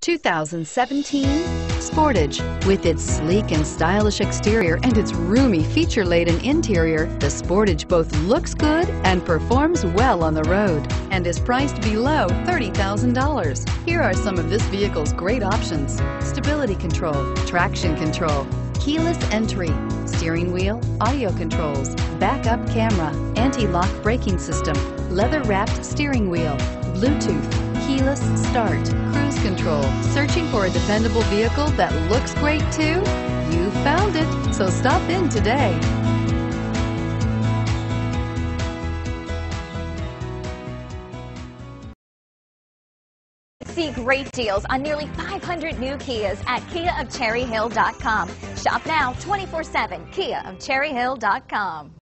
2017 Sportage. With its sleek and stylish exterior and its roomy feature-laden interior, the Sportage both looks good and performs well on the road and is priced below $30,000. Here are some of this vehicle's great options. Stability control, traction control, keyless entry, steering wheel, audio controls, backup camera, anti-lock braking system, leather-wrapped steering wheel, Bluetooth, keyless start, cruise control. Searching for a dependable vehicle that looks great too? You found it, so stop in today. See great deals on nearly 500 new Kias at KiaofCherryHill.com. Shop now 24-7, KiaofCherryHill.com.